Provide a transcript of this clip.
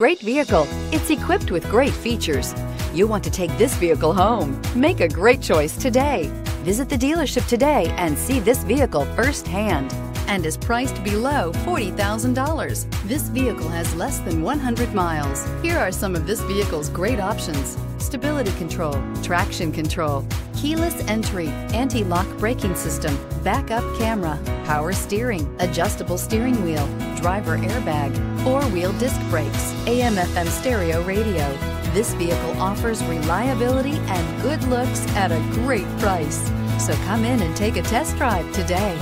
Great vehicle. It's equipped with great features. You want to take this vehicle home. Make a great choice today. Visit the dealership today and see this vehicle firsthand and is priced below $40,000. This vehicle has less than 100 miles. Here are some of this vehicle's great options. Stability control, traction control, keyless entry, anti-lock braking system, backup camera, power steering, adjustable steering wheel, driver airbag, four-wheel disc brakes, AM FM stereo radio. This vehicle offers reliability and good looks at a great price. So come in and take a test drive today.